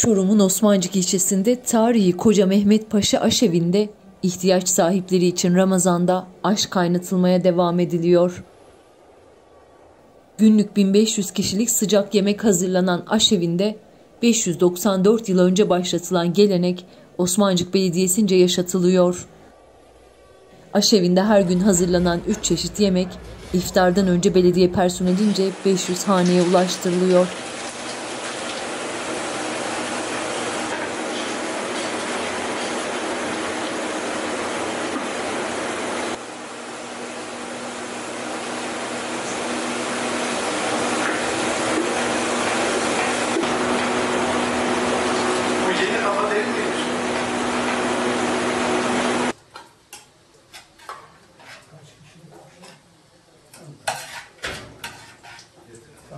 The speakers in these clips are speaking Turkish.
Çorum'un Osmancık ilçesinde tarihi Koca Mehmet Paşa Aşevi'nde ihtiyaç sahipleri için Ramazan'da aş kaynatılmaya devam ediliyor. Günlük 1500 kişilik sıcak yemek hazırlanan aşevinde 594 yıl önce başlatılan gelenek Osmancık Belediyesi'nce yaşatılıyor. Aşevinde her gün hazırlanan 3 çeşit yemek iftardan önce belediye personelince 500 haneye ulaştırılıyor. Ee,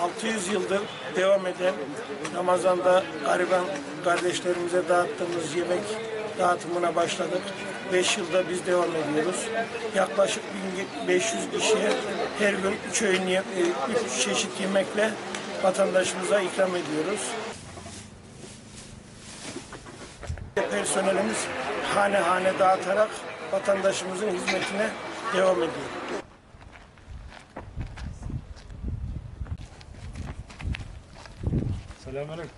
600 yıldır devam eden Ramazan'da gariban kardeşlerimize dağıttığımız yemek dağıtımına başladık. 5 yılda biz devam ediyoruz. Yaklaşık 1500 kişiye her gün 3 öğün, 3 çeşit yemekle vatandaşımıza ikram ediyoruz. Personelimiz hane hane dağıtarak vatandaşımızın hizmetine devam ediyor. Selamünaleyküm.